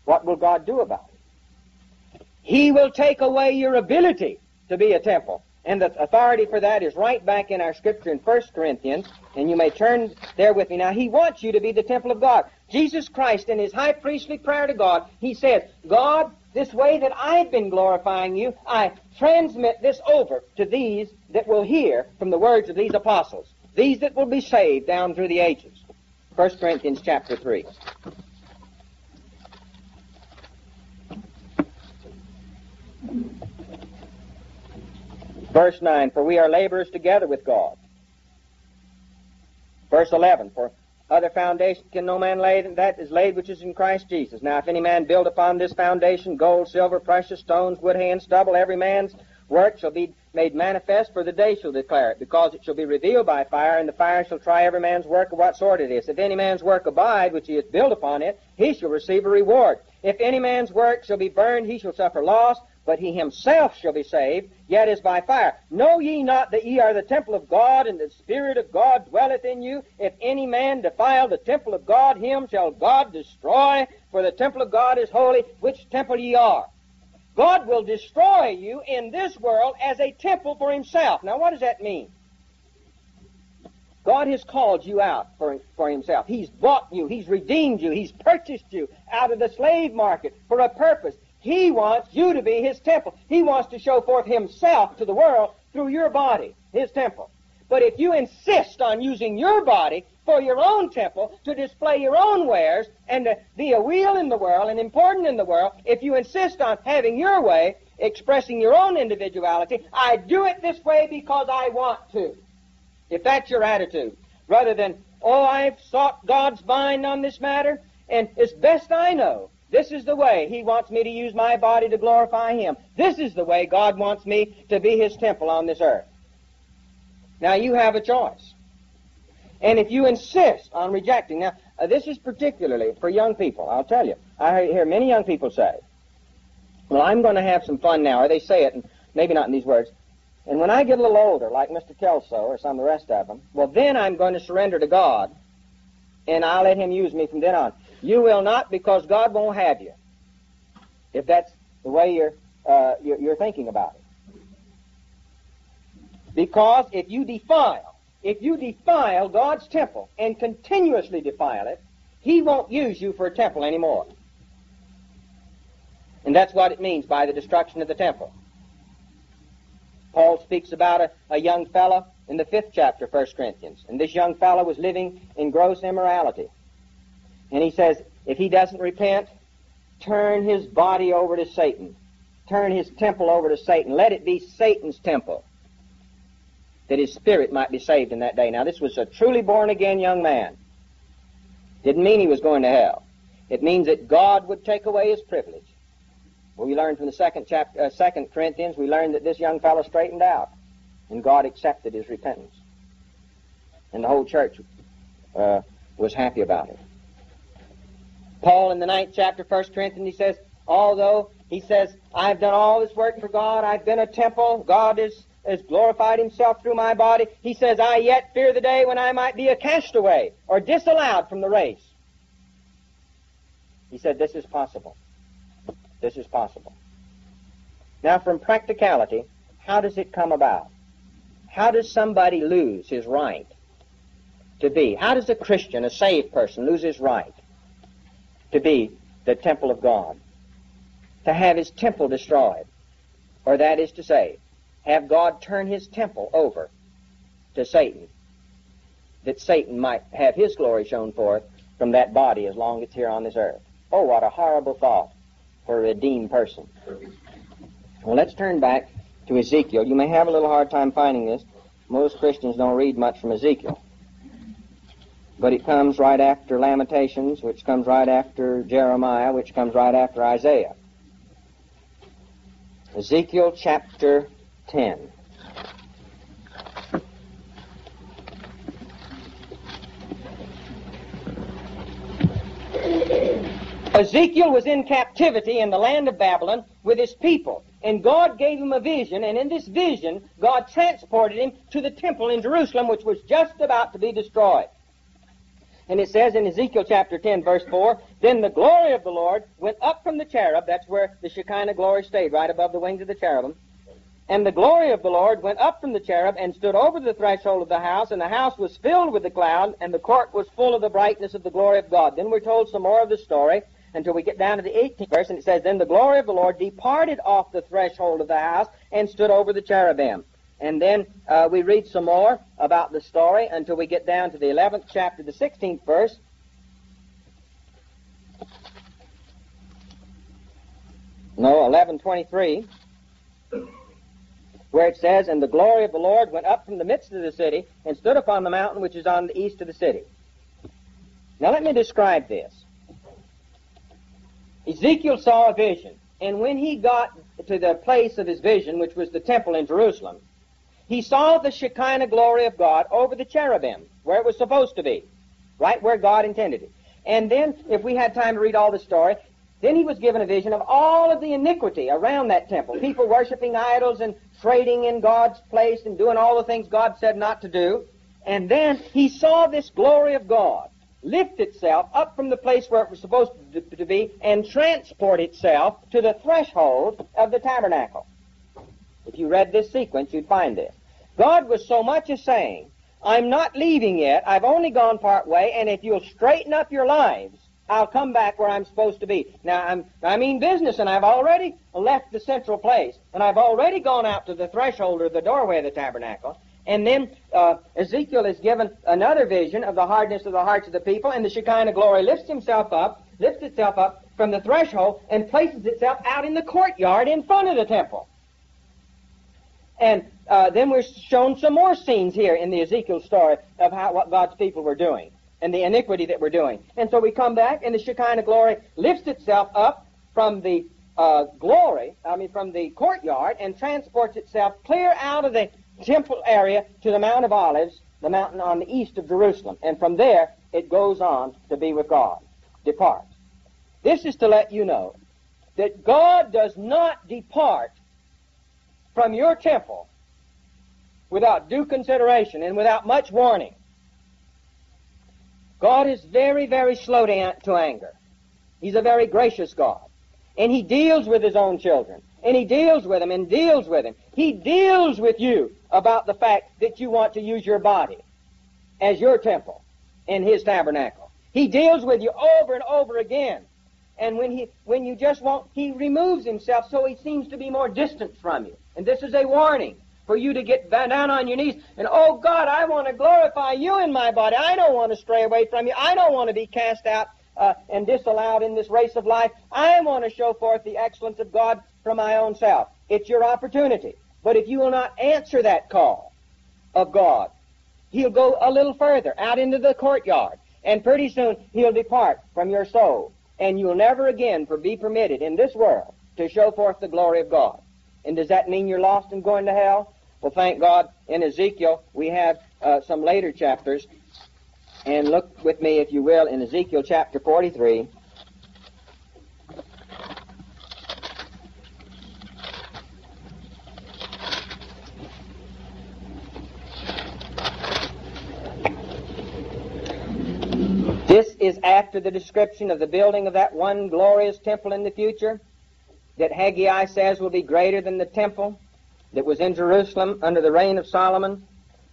What will God do about it? He will take away your ability to be a temple. And the authority for that is right back in our scripture in 1 Corinthians, and you may turn there with me. Now, he wants you to be the temple of God. Jesus Christ, in his high priestly prayer to God, he says, God, this way that I've been glorifying you, I transmit this over to these that will hear from the words of these apostles, these that will be saved down through the ages. 1 Corinthians chapter 3. Verse 9, for we are laborers together with God. Verse 11, for other foundation can no man lay than that is laid which is in Christ Jesus. Now if any man build upon this foundation gold, silver, precious stones, wood, hay, stubble, every man's work shall be made manifest, for the day shall declare it, because it shall be revealed by fire, and the fire shall try every man's work of what sort it is. If any man's work abide, which he hath built upon it, he shall receive a reward. If any man's work shall be burned, he shall suffer loss, but he himself shall be saved, yet as by fire. Know ye not that ye are the temple of God, and the Spirit of God dwelleth in you? If any man defile the temple of God, him shall God destroy, for the temple of God is holy, which temple ye are. God will destroy you in this world as a temple for himself. Now, what does that mean? God has called you out for, for himself. He's bought you. He's redeemed you. He's purchased you out of the slave market for a purpose. He wants you to be his temple. He wants to show forth himself to the world through your body, his temple. But if you insist on using your body for your own temple to display your own wares and to be a wheel in the world and important in the world, if you insist on having your way, expressing your own individuality, I do it this way because I want to. If that's your attitude, rather than, oh, I've sought God's mind on this matter, and as best I know, this is the way He wants me to use my body to glorify Him. This is the way God wants me to be His temple on this earth. Now you have a choice. And if you insist on rejecting, now uh, this is particularly for young people, I'll tell you. I hear many young people say, well, I'm going to have some fun now, or they say it, and maybe not in these words, and when I get a little older, like Mr. Kelso or some of the rest of them, well, then I'm going to surrender to God, and I'll let Him use me from then on. You will not, because God won't have you. If that's the way you're uh, you're, you're thinking about it. Because if you defile, if you defile God's temple and continuously defile it, He won't use you for a temple anymore. And that's what it means by the destruction of the temple. Paul speaks about a, a young fellow in the fifth chapter, 1 Corinthians. And this young fellow was living in gross immorality. And he says, if he doesn't repent, turn his body over to Satan. Turn his temple over to Satan. Let it be Satan's temple. That his spirit might be saved in that day. Now, this was a truly born again young man. Didn't mean he was going to hell. It means that God would take away his privilege well, we learned from the second chapter, uh, Second Corinthians, we learned that this young fellow straightened out, and God accepted his repentance, and the whole church uh, was happy about it. Paul in the ninth chapter, First Corinthians, he says, although he says, I've done all this work for God, I've been a temple, God is, has glorified himself through my body. He says, I yet fear the day when I might be a castaway or disallowed from the race. He said, This is possible. This is possible. Now, from practicality, how does it come about? How does somebody lose his right to be? How does a Christian, a saved person, lose his right to be the temple of God? To have his temple destroyed. Or that is to say, have God turn his temple over to Satan, that Satan might have his glory shown forth from that body as long as it's here on this earth. Oh, what a horrible thought for a redeemed person. Well, let's turn back to Ezekiel. You may have a little hard time finding this. Most Christians don't read much from Ezekiel. But it comes right after Lamentations, which comes right after Jeremiah, which comes right after Isaiah. Ezekiel chapter 10. Ezekiel was in captivity in the land of Babylon with his people. And God gave him a vision, and in this vision, God transported him to the temple in Jerusalem, which was just about to be destroyed. And it says in Ezekiel chapter 10, verse 4, Then the glory of the Lord went up from the cherub, that's where the Shekinah glory stayed, right above the wings of the cherubim. And the glory of the Lord went up from the cherub and stood over the threshold of the house, and the house was filled with the cloud, and the court was full of the brightness of the glory of God. Then we're told some more of the story until we get down to the 18th verse, and it says, Then the glory of the Lord departed off the threshold of the house and stood over the cherubim. And then uh, we read some more about the story until we get down to the 11th chapter, the 16th verse. No, 1123, where it says, And the glory of the Lord went up from the midst of the city and stood upon the mountain which is on the east of the city. Now let me describe this. Ezekiel saw a vision, and when he got to the place of his vision, which was the temple in Jerusalem, he saw the Shekinah glory of God over the cherubim, where it was supposed to be, right where God intended it. And then, if we had time to read all the story, Then he was given a vision of all of the iniquity around that temple. People worshiping idols and trading in God's place and doing all the things God said not to do. And then he saw this glory of God lift itself up from the place where it was supposed to, be and transport itself to the threshold of the tabernacle. If you read this sequence, you'd find this. God was so much as saying, I'm not leaving yet. I've only gone part way, and if you'll straighten up your lives, I'll come back where I'm supposed to be. Now, I'm, I mean business, and I've already left the central place, and I've already gone out to the threshold or the doorway of the tabernacle, and then uh, Ezekiel is given another vision of the hardness of the hearts of the people, and the Shekinah glory lifts himself up, lifts itself up from the threshold, and places itself out in the courtyard in front of the temple. And uh, then we're shown some more scenes here in the Ezekiel story of how what God's people were doing and the iniquity that we're doing. And so we come back, and the Shekinah glory lifts itself up from the uh, glory, I mean, from the courtyard, and transports itself clear out of the temple area to the Mount of Olives, the mountain on the east of Jerusalem. And from there, it goes on to be with God. Depart. This is to let you know that God does not depart from your temple without due consideration and without much warning. God is very, very slow to, to anger. He's a very gracious God. And He deals with His own children. And He deals with them and deals with them. He deals with you about the fact that you want to use your body as your temple in His tabernacle. He deals with you over and over again. And when he when you just won't, he removes himself so he seems to be more distant from you. And this is a warning for you to get down on your knees and, oh God, I want to glorify you in my body. I don't want to stray away from you. I don't want to be cast out uh, and disallowed in this race of life. I want to show forth the excellence of God from my own self. It's your opportunity. But if you will not answer that call of God, He'll go a little further out into the courtyard, and pretty soon He'll depart from your soul, and you'll never again be permitted in this world to show forth the glory of God. And does that mean you're lost and going to hell? Well, thank God in Ezekiel we have uh, some later chapters. And look with me, if you will, in Ezekiel chapter 43. This is after the description of the building of that one glorious temple in the future that Haggai says will be greater than the temple that was in Jerusalem under the reign of Solomon.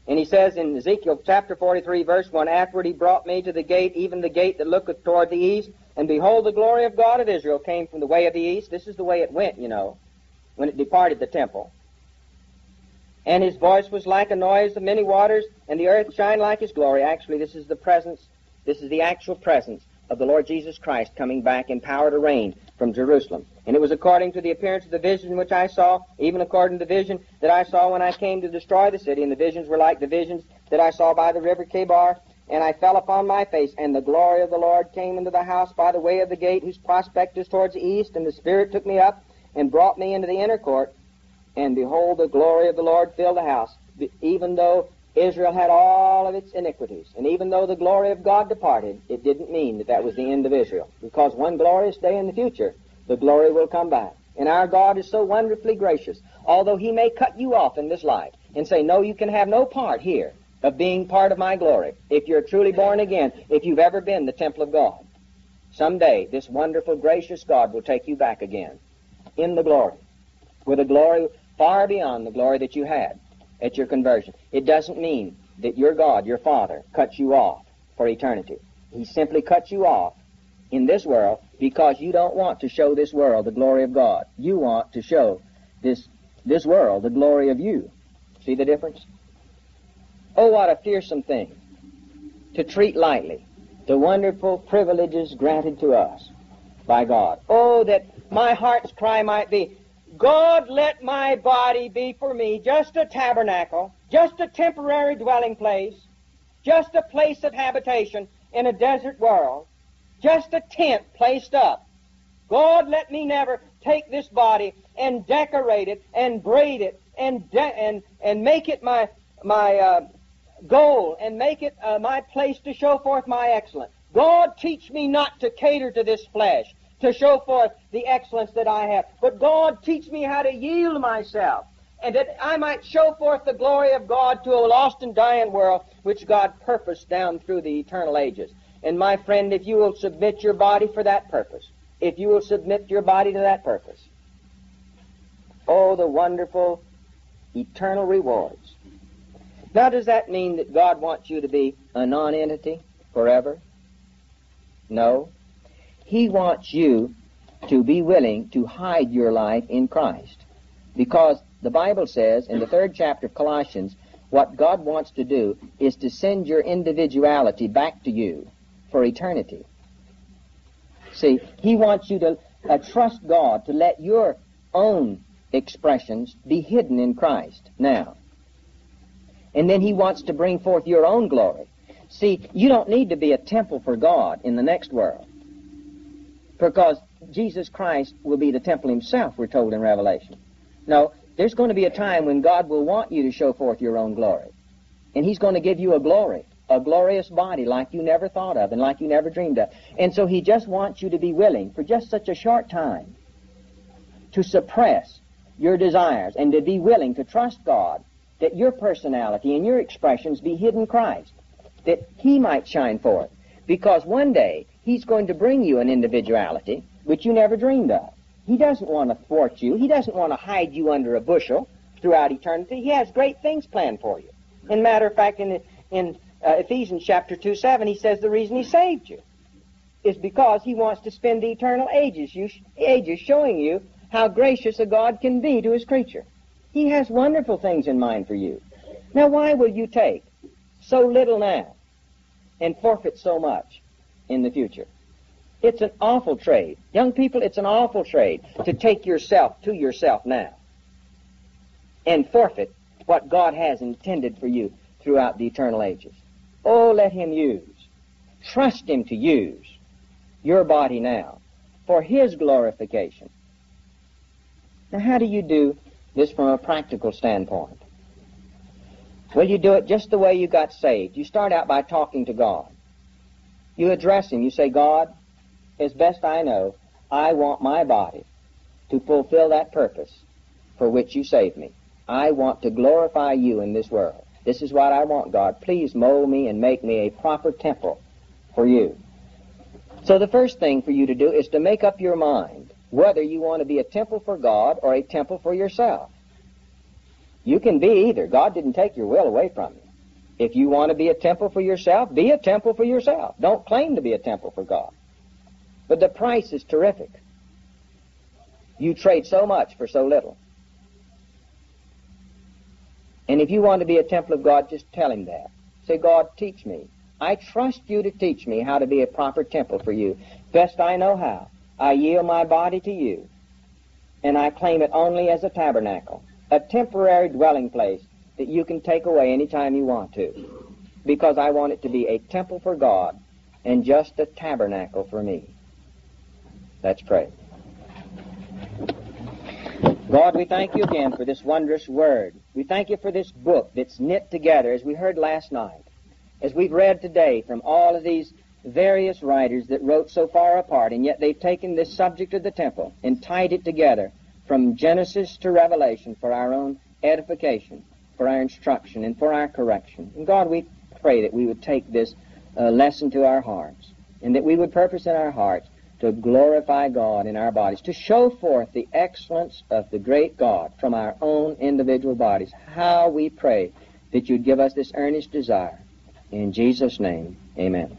And he says in Ezekiel chapter 43, verse 1, Afterward he brought me to the gate, even the gate that looketh toward the east, and behold, the glory of God of Israel came from the way of the east. This is the way it went, you know, when it departed the temple. And his voice was like a noise of many waters, and the earth shined like his glory. Actually, this is the presence, this is the actual presence of the Lord Jesus Christ coming back in power to reign from Jerusalem. And it was according to the appearance of the vision which I saw, even according to the vision that I saw when I came to destroy the city. And the visions were like the visions that I saw by the river Chebar. And I fell upon my face, and the glory of the Lord came into the house by the way of the gate, whose prospect is towards the east. And the Spirit took me up and brought me into the inner court. And behold, the glory of the Lord filled the house, even though Israel had all of its iniquities. And even though the glory of God departed, it didn't mean that that was the end of Israel. Because one glorious day in the future, the glory will come back. And our God is so wonderfully gracious. Although He may cut you off in this life and say, no, you can have no part here of being part of my glory. If you're truly born again, if you've ever been the temple of God, someday this wonderful, gracious God will take you back again in the glory, with a glory far beyond the glory that you had at your conversion. It doesn't mean that your God, your Father, cuts you off for eternity. He simply cuts you off in this world because you don't want to show this world the glory of God. You want to show this, this world the glory of you. See the difference? Oh, what a fearsome thing to treat lightly the wonderful privileges granted to us by God. Oh, that my heart's cry might be, God, let my body be for me just a tabernacle, just a temporary dwelling place, just a place of habitation in a desert world, just a tent placed up. God, let me never take this body and decorate it and braid it and de- and and make it my my uh, goal and make it uh, my place to show forth my excellence. God, teach me not to cater to this flesh, to show forth the excellence that I have. But God, teach me how to yield myself, and that I might show forth the glory of God to a lost and dying world, which God purposed down through the eternal ages. And my friend, if you will submit your body for that purpose, if you will submit your body to that purpose, oh, the wonderful eternal rewards. Now, does that mean that God wants you to be a non-entity forever? No. He wants you to be willing to hide your life in Christ. Because the Bible says in the third chapter of Colossians, what God wants to do is to send your individuality back to you for eternity. See, He wants you to uh, trust God to let your own expressions be hidden in Christ now. And then He wants to bring forth your own glory. See, you don't need to be a temple for God in the next world. Because Jesus Christ will be the temple himself, we're told in Revelation. No, there's going to be a time when God will want you to show forth your own glory. And he's going to give you a glory, a glorious body like you never thought of and like you never dreamed of. And so he just wants you to be willing for just such a short time to suppress your desires and to be willing to trust God that your personality and your expressions be hidden Christ that he might shine forth. Because one day he's going to bring you an individuality which you never dreamed of. He doesn't want to thwart you. He doesn't want to hide you under a bushel throughout eternity. He has great things planned for you. In matter of fact, in, in uh, Ephesians chapter 2, 7, he says the reason he saved you is because he wants to spend the eternal ages, you, ages showing you how gracious a God can be to his creature. He has wonderful things in mind for you. Now, why will you take so little now and forfeit so much in the future. It's an awful trade. Young people, it's an awful trade to take yourself to yourself now and forfeit what God has intended for you throughout the eternal ages. Oh, let Him use, trust Him to use your body now for His glorification. Now, how do you do this from a practical standpoint? Well, you do it just the way you got saved. You start out by talking to God. You address Him. You say, God, as best I know, I want my body to fulfill that purpose for which you saved me. I want to glorify you in this world. This is what I want, God. Please mold me and make me a proper temple for you. So the first thing for you to do is to make up your mind whether you want to be a temple for God or a temple for yourself. You can be either. God didn't take your will away from you. If you want to be a temple for yourself, be a temple for yourself. Don't claim to be a temple for God. But the price is terrific. You trade so much for so little. And if you want to be a temple of God, just tell him that. Say, God, teach me. I trust you to teach me how to be a proper temple for you. Best I know how. I yield my body to you. And I claim it only as a tabernacle a temporary dwelling place that you can take away anytime you want to. Because I want it to be a temple for God and just a tabernacle for me. Let's pray. God, we thank you again for this wondrous word. We thank you for this book that's knit together as we heard last night, as we've read today from all of these various writers that wrote so far apart, and yet they've taken this subject of the temple and tied it together from Genesis to Revelation for our own edification, for our instruction, and for our correction. And God, we pray that we would take this uh, lesson to our hearts, and that we would purpose in our hearts to glorify God in our bodies, to show forth the excellence of the great God from our own individual bodies. How we pray that you'd give us this earnest desire. In Jesus' name, amen.